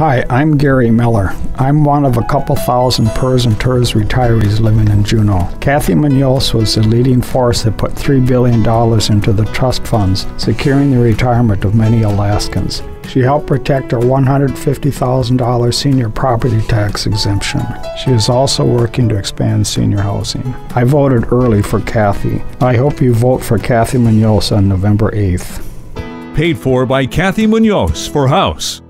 Hi, I'm Gary Miller. I'm one of a couple thousand PERS and TERS retirees living in Juneau. Cathy Munoz was the leading force that put $3 billion into the trust funds, securing the retirement of many Alaskans. She helped protect her $150,000 senior property tax exemption. She is also working to expand senior housing. I voted early for Cathy. I hope you vote for Cathy Munoz on November 8th. Paid for by Cathy Munoz for House.